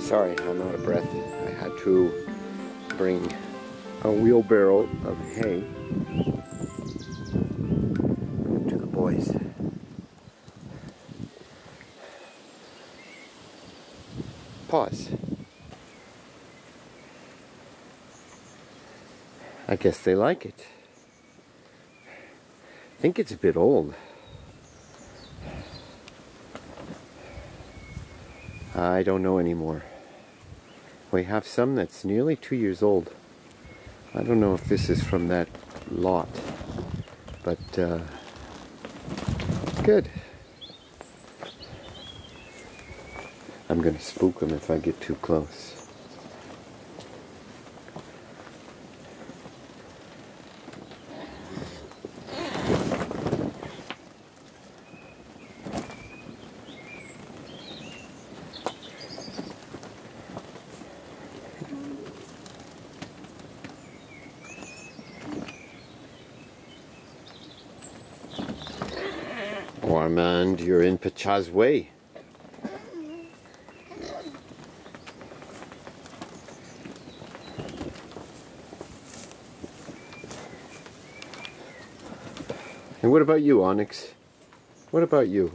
Sorry, I'm out of breath. I had to bring a wheelbarrow of hay to the boys. Pause. I guess they like it. I think it's a bit old. I don't know anymore. We have some that's nearly two years old. I don't know if this is from that lot, but uh, good. I'm going to spook them if I get too close. Armand, you're in Pacha's way. And what about you, Onyx? What about you?